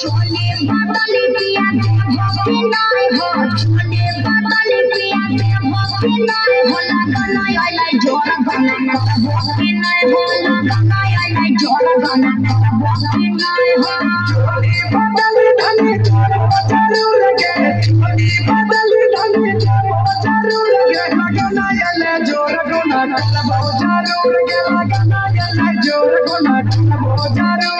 छोले बदल पिया भक्ति नाय हो छोले बदल पिया भक्ति नाय हो लगना आई ज़ोर गाना भक्ति नाय हो लगना आई ज़ोर गाना भक्ति नाय हो छोले बदल धने ज़रूर गे छोले बदल धने ज़रूर गे लगना यले ज़ोर गुना कलबो ज़रूर गे लगना यले ज़ोर गुना कलबो ज़रूर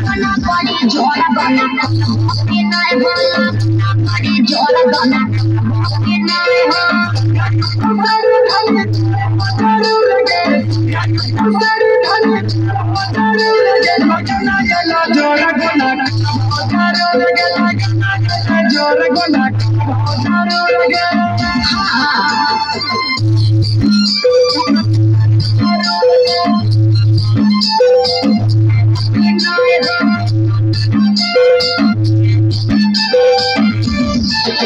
साड़ी पिया के नाय हो साड़ी पिया के नाय हो लगना बड़ी ज़ोर गाना के नाय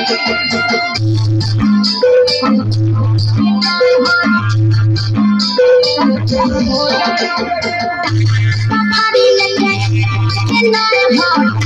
Bobby, let's in the heart.